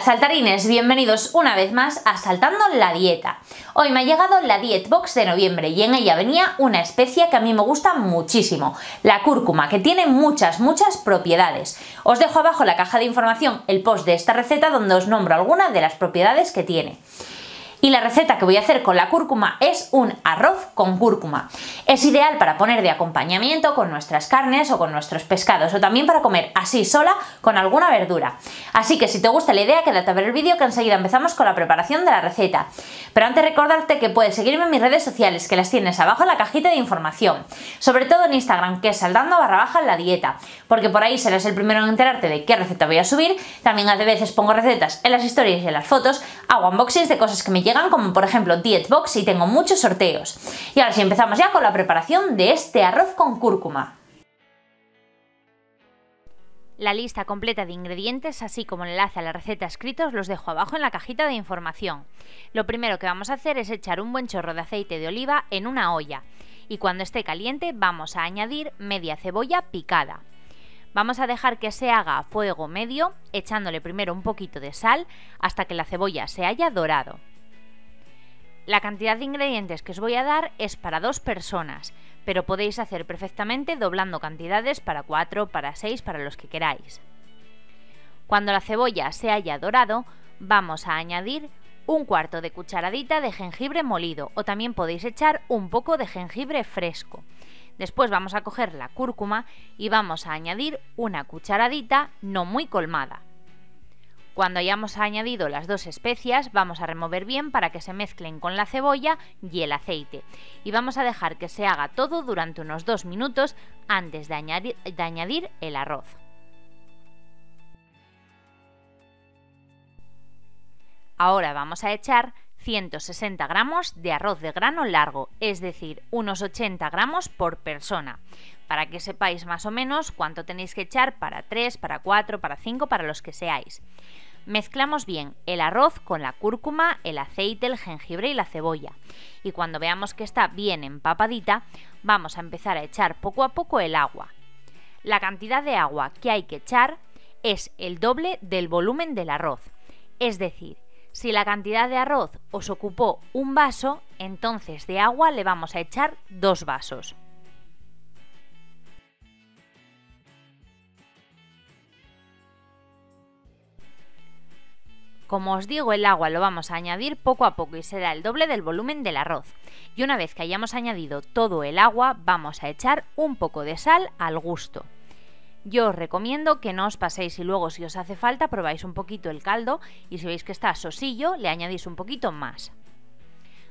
saltarines, bienvenidos una vez más a Saltando la Dieta. Hoy me ha llegado la Diet Box de noviembre y en ella venía una especia que a mí me gusta muchísimo, la cúrcuma, que tiene muchas, muchas propiedades. Os dejo abajo en la caja de información el post de esta receta donde os nombro algunas de las propiedades que tiene. Y la receta que voy a hacer con la cúrcuma es un arroz con cúrcuma. Es ideal para poner de acompañamiento con nuestras carnes o con nuestros pescados o también para comer así sola con alguna verdura. Así que si te gusta la idea quédate a ver el vídeo que enseguida empezamos con la preparación de la receta. Pero antes recordarte que puedes seguirme en mis redes sociales que las tienes abajo en la cajita de información. Sobre todo en Instagram que es saldando barra baja la dieta. Porque por ahí serás el primero en enterarte de qué receta voy a subir. También a veces pongo recetas en las historias y en las fotos. Hago unboxings de cosas que me llegan como por ejemplo Dietbox y tengo muchos sorteos. Y ahora sí empezamos ya con la preparación de este arroz con cúrcuma. La lista completa de ingredientes, así como el enlace a la receta escritos, los dejo abajo en la cajita de información. Lo primero que vamos a hacer es echar un buen chorro de aceite de oliva en una olla y cuando esté caliente vamos a añadir media cebolla picada. Vamos a dejar que se haga a fuego medio, echándole primero un poquito de sal hasta que la cebolla se haya dorado. La cantidad de ingredientes que os voy a dar es para dos personas, pero podéis hacer perfectamente doblando cantidades para cuatro, para seis, para los que queráis. Cuando la cebolla se haya dorado, vamos a añadir un cuarto de cucharadita de jengibre molido o también podéis echar un poco de jengibre fresco. Después vamos a coger la cúrcuma y vamos a añadir una cucharadita no muy colmada. Cuando hayamos añadido las dos especias, vamos a remover bien para que se mezclen con la cebolla y el aceite. Y vamos a dejar que se haga todo durante unos dos minutos antes de añadir, de añadir el arroz. Ahora vamos a echar 160 gramos de arroz de grano largo, es decir, unos 80 gramos por persona, para que sepáis más o menos cuánto tenéis que echar para 3, para 4, para 5, para los que seáis. Mezclamos bien el arroz con la cúrcuma, el aceite, el jengibre y la cebolla. Y cuando veamos que está bien empapadita, vamos a empezar a echar poco a poco el agua. La cantidad de agua que hay que echar es el doble del volumen del arroz. Es decir, si la cantidad de arroz os ocupó un vaso, entonces de agua le vamos a echar dos vasos. Como os digo, el agua lo vamos a añadir poco a poco y será el doble del volumen del arroz. Y una vez que hayamos añadido todo el agua, vamos a echar un poco de sal al gusto. Yo os recomiendo que no os paséis y luego si os hace falta probáis un poquito el caldo y si veis que está sosillo le añadís un poquito más.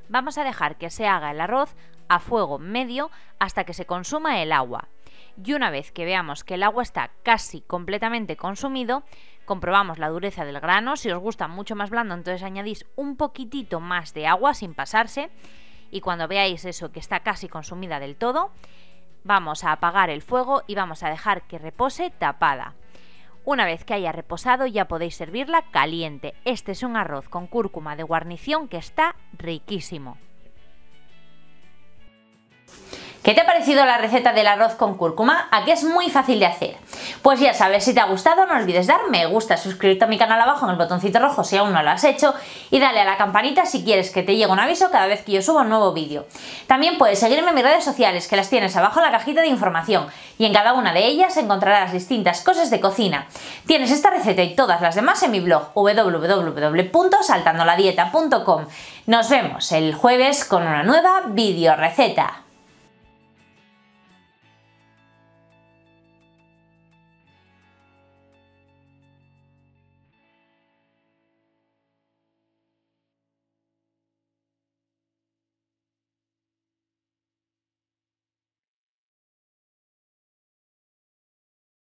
Vamos a dejar que se haga el arroz a fuego medio hasta que se consuma el agua. Y una vez que veamos que el agua está casi completamente consumido, comprobamos la dureza del grano, si os gusta mucho más blando, entonces añadís un poquitito más de agua sin pasarse y cuando veáis eso que está casi consumida del todo, vamos a apagar el fuego y vamos a dejar que repose tapada. Una vez que haya reposado ya podéis servirla caliente. Este es un arroz con cúrcuma de guarnición que está riquísimo. ¿Qué te ha parecido la receta del arroz con cúrcuma? Aquí es muy fácil de hacer. Pues ya sabes, si te ha gustado no olvides dar me gusta, suscribirte a mi canal abajo en el botoncito rojo si aún no lo has hecho y dale a la campanita si quieres que te llegue un aviso cada vez que yo suba un nuevo vídeo. También puedes seguirme en mis redes sociales que las tienes abajo en la cajita de información y en cada una de ellas encontrarás distintas cosas de cocina. Tienes esta receta y todas las demás en mi blog www.saltandoladieta.com. Nos vemos el jueves con una nueva video receta.